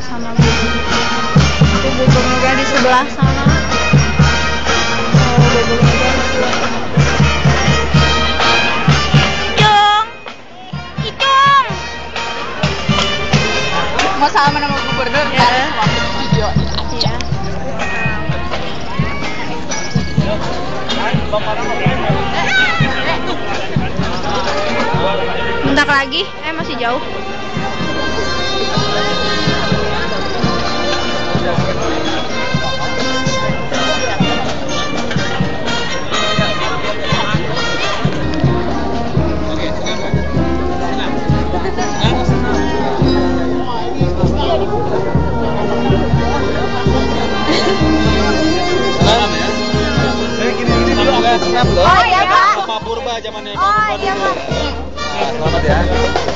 sama. Itu Bu Mega di sebelah sana. Oh. Icung! Icung! Mau sama gubernur Ya. kan? Video. Iya. Bentar lagi, eh masih jauh. Oh iya pak. Pak Purba zamannya Pak Oh Purba iya dulu. pak. Ya. Selamat ya.